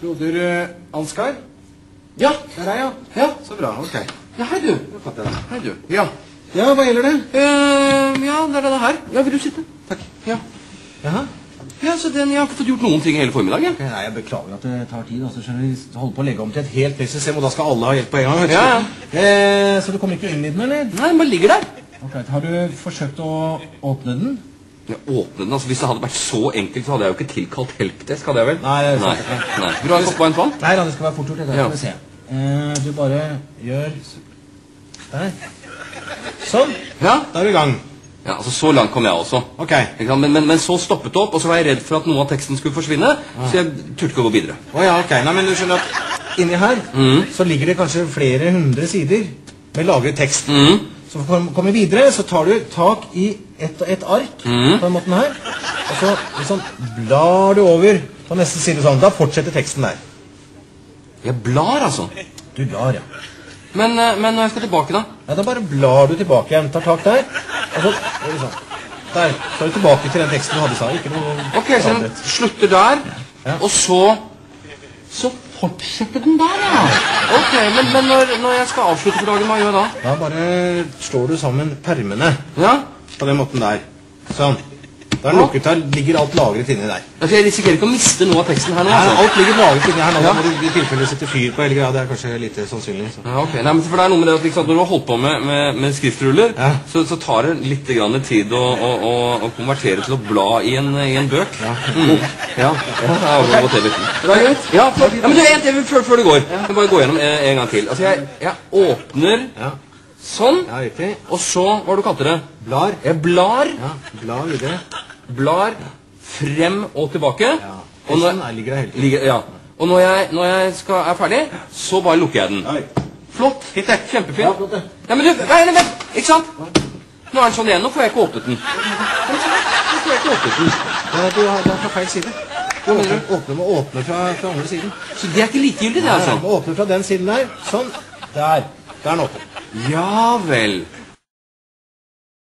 Broder eh, Ansgar? Ja. Det er deg, ja. Ja. Så bra. Ok. ja hei, du. Hei, du. Ja. Ja, hva gjelder det? Uh, ja, det er det her. Ja, vil du sitte? Takk. Ja. Jaha. ja, så den, Jeg har ikke fått gjort noen ting hele formiddagen. Okay, Nei, Jeg beklager at det tar tid. altså, skjønner. Vi holder på å legge om til et helt system, og da skal alle ha hjelp på en gang. Ja. Ja, Eh, så du kommer ikke inn i den, eller? Nei, den bare ligger der. Ok, Har du forsøkt å åpne den? Åpne den, altså Hvis det hadde vært så enkelt, så hadde jeg jo ikke tilkalt helpdesk. hadde jeg vel? Nei, det er Nei. sant. Nei. Vil du ha en kopp vann? Nei da, det skal være fort gjort. Ja. skal vi se. Eh, du bare gjør Der. Sånn. Ja. Da er du i gang. ja, altså Så langt kom jeg også. Ok. Men, men, men så stoppet det opp, og så var jeg redd for at noe av teksten skulle forsvinne. Så jeg turte ikke å gå videre. Oh, ja, ok. Nei, men du skjønner at inni her så ligger det kanskje flere hundre sider med lagret tekst. Mhm. Så for å komme videre, så tar du tak i et et ark på den måten her. Og så liksom blar du over på neste side sånn. Da fortsetter teksten der. Jeg blar, altså. Du blar, ja. Men, eh, men når jeg skal tilbake, da? Ja, Da bare blar du tilbake igjen. Tar tak der. Og så liksom, du. Der. Så er du tilbake til den teksten du hadde i stad. Ok, så den slutter der, Ja. og så Så fortsetter den der, ja. Ok, Men, men når, når jeg skal avslutte for dagen, hva gjør jeg da? Da bare slår du sammen permene Ja? på den måten der. Sånn. Er den lukket. her, ligger alt lagret inni der. Altså, Jeg risikerer ikke å miste noe av teksten her nå. Nei, altså. alt ligger lagret inni her nå. Ja. Da må du i tilfelle sette fyr på hele greia. Det er kanskje lite sannsynlig. Så. Ja, ok. Nei, men for det er noe med det at liksom, Når du har holdt på med, med, med skriftruller, Ja. så, så tar det litt grann tid å, å, å, å konvertere til å bla i en, i en bøk. Ja. Mm. ja. ja litt. Det er greit. Ja, for, ja, men du, en til før, før du går. Jeg må bare gå gjennom en, en gang til. Altså, jeg, jeg åpner Ja. sånn, ja, og så Hva var det du kalte det? Blar. Jeg blar, Ja, blar videre. Blar frem og tilbake. Ja. Og når, her ligger der hele ja. og når jeg, når jeg skal, er ferdig, så bare lukker jeg den. Oi. Flott. Kjempefint. Ja, flott, ja. Nei, men du, nei, vent, ikke sant? Nå er den sånn igjen. Nå får jeg ikke åpnet den. Nå får jeg ikke åpnet den. Er, du har, det er fra feil side. Du åpner, åpner, må åpne fra, fra andre siden. Så det er ikke likegyldig, det, altså? må åpne fra den siden der. Sånn. Der. Der er den åpen. Ja vel.